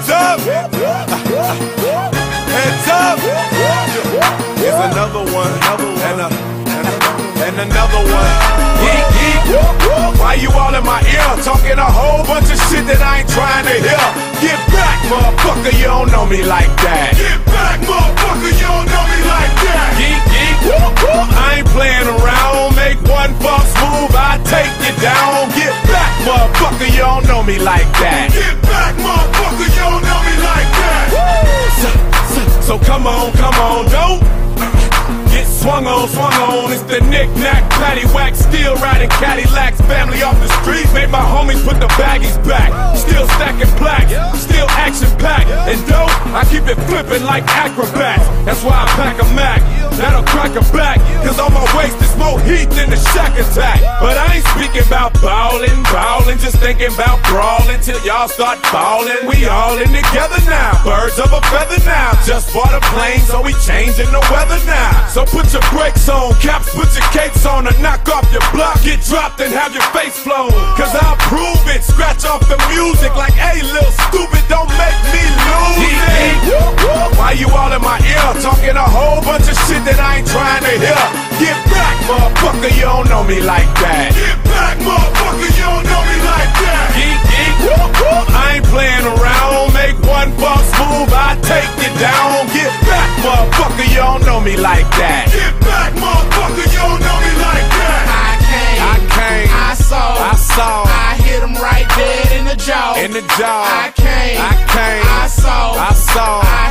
Heads up. Heads up. Here's another one. And, a, and, a, and another one. Geek, geek. Why you all in my ear? Talking a whole bunch of shit that I ain't trying to hear. Get back, motherfucker. You don't know me like that. Get back, motherfucker. You don't know me like that. Geek, geek. I ain't playing around. Make one false move. I take you down. Get back, motherfucker. You don't know me like that. Get come on, come on, don't get swung on, swung on. It's the knick-knack, paddywhack, still riding Cadillacs. Family off the streets, made my homies put the baggies back. Still stacking plaques, still action-packed. And dope, I keep it flipping like acrobats. That's why I pack a Mac, that'll crack a back. Cause on my waist is more heat than the Shaq attack. But I ain't speaking about ballin', ballin', just thinking about brawling till y'all start ballin'. We all in together now, birds of a feather now. Just bought a plane, so we changing the weather now. So put your brakes on, caps, put your capes on, and knock off your block. Get dropped and have your face flown. Motherfucker, you don't know me like that. Get back, motherfucker, you don't know me like that. Geek, geek, I ain't playing around. Make one false move, I take you down. Get back, motherfucker, you don't know me like that. Get back, motherfucker, you don't know me like that. I came, I came, I saw, I saw, I hit him right dead in the jaw. in the jaw. I came, I came, I saw, I saw, I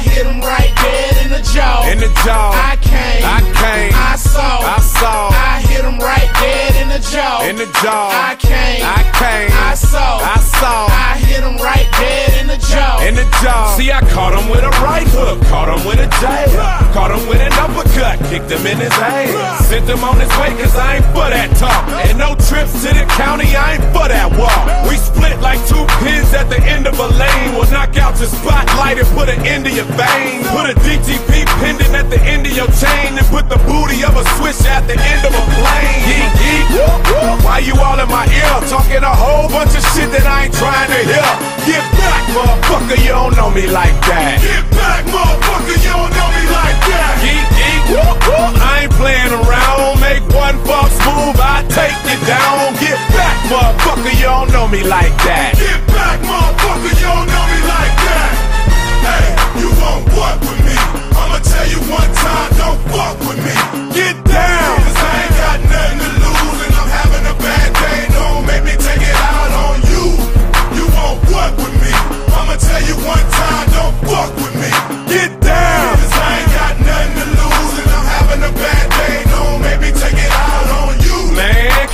the jaw. in the jaw. I came, I came, I saw, I saw. I hit him right dead in the jaw. in the jaw. See, I caught him with a right hook, caught him with a jab, caught him with an uppercut, kicked him in his ass, sent him on his way cause I ain't for that talk. And no trips to the county, I ain't for that walk. We split like two pins at the end of a lane. We'll knock out your spotlight and put an end to your vein. Put a DTP pendant at the end of your chain and put the booty of a switch at the end of a plane. Geek, Why you all in my ear talking a whole bunch of shit that I ain't trying to hear? Get back, motherfucker, you don't know me like that. Get back, motherfucker, you don't know me like that. Geek, geek. I ain't playing around. Make one false move, I take you down. Get back, motherfucker, you don't know me like that. Get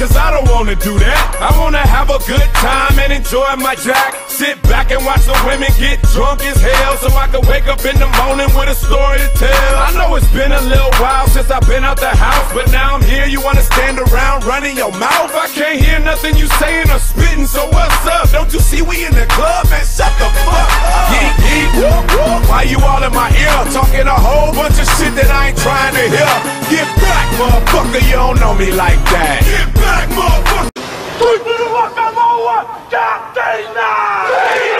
cause I don't wanna do that. I wanna have a good time and enjoy my jack. Sit back and watch the women get drunk as hell so I can wake up in the morning with a story to tell. I know it's been a little while since I've been out the house, but now I'm here. You wanna stand around running your mouth? I can't hear nothing you saying or spitting, so what's up? Don't you see we in the club, man? Shut the fuck up. Geek, geek. Why you all in my ear talking a whole bunch of shit that I ain't trying to hear? Get back, motherfucker, you don't know me like that. Get back, motherfucker. Tudo acabou! Catina!